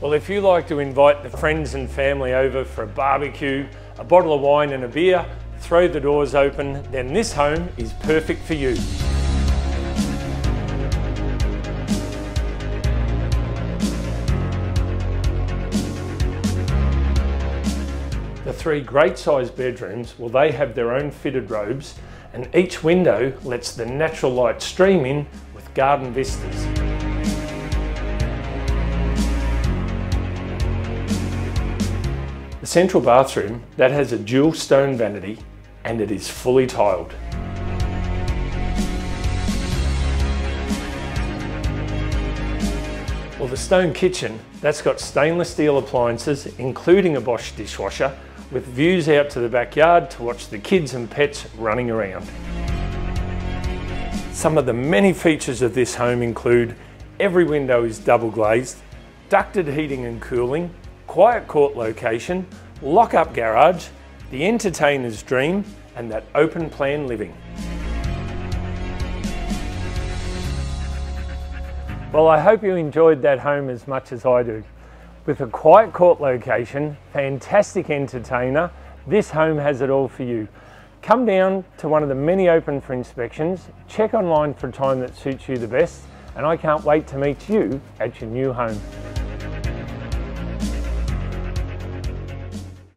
Well, if you like to invite the friends and family over for a barbecue, a bottle of wine and a beer, throw the doors open, then this home is perfect for you. The three great sized bedrooms, well they have their own fitted robes and each window lets the natural light stream in with garden vistas. The central bathroom, that has a dual stone vanity and it is fully tiled. Well, the stone kitchen, that's got stainless steel appliances, including a Bosch dishwasher, with views out to the backyard to watch the kids and pets running around. Some of the many features of this home include every window is double glazed, ducted heating and cooling, quiet court location, lock-up garage, the entertainer's dream, and that open plan living. Well, I hope you enjoyed that home as much as I do. With a quiet court location, fantastic entertainer, this home has it all for you. Come down to one of the many open for inspections, check online for a time that suits you the best, and I can't wait to meet you at your new home.